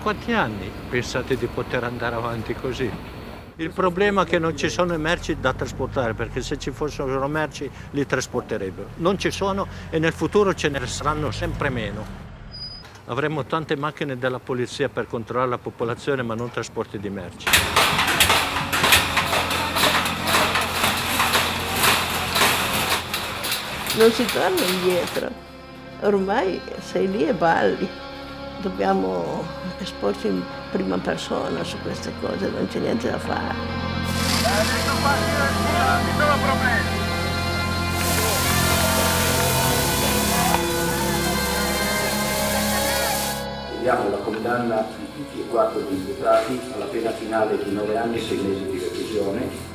quanti anni pensate di poter andare avanti così? Il problema è che non ci sono merci da trasportare, perché se ci fossero merci li trasporterebbero. Non ci sono e nel futuro ce ne saranno sempre meno. Avremo tante macchine della polizia per controllare la popolazione, ma non trasporti di merci. Non si torna indietro, ormai sei lì e balli. Dobbiamo esporci in prima persona su queste cose, non c'è niente da fare. Chiediamo la condanna di tutti e quattro gli imputati alla pena finale di nove anni e sei mesi di reclusione.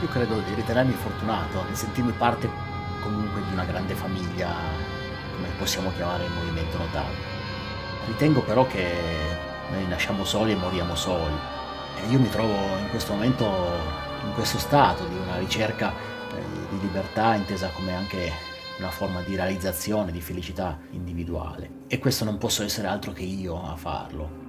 Io credo di ritenermi fortunato, di sentirmi parte comunque di una grande famiglia, come possiamo chiamare il movimento notaio. Ritengo però che noi nasciamo soli e moriamo soli. E io mi trovo in questo momento in questo stato di una ricerca eh, di libertà intesa come anche una forma di realizzazione, di felicità individuale. E questo non posso essere altro che io a farlo.